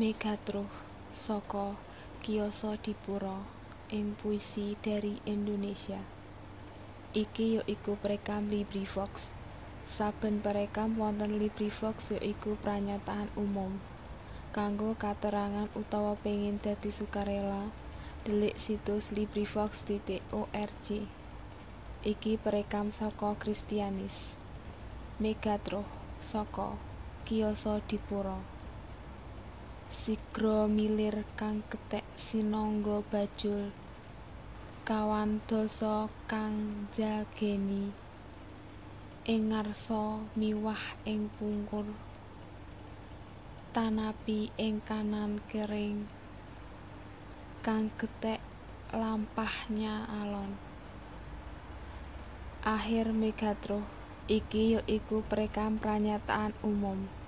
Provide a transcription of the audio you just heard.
Megatruh saka Dipura ing Puisi dari Indonesia. Iki ya iku perekam LibriVox. Saben perekam wonten LibriVox ya iku pranyataan umum. Kanggo katerangan utawa pengin dadi sukarela delik situs LibriVox.org Iki perekam saka Kristianis Megatruh saka Dipura Sigra milir kang kethek sinangga bajul kawandasa kang njageni. Ing ngarsa miwah ing pungkur tanapi ing kanan kering kang kethek lampahnya alon. Akhir Megatruh iki ya iku perekam pranyataan umum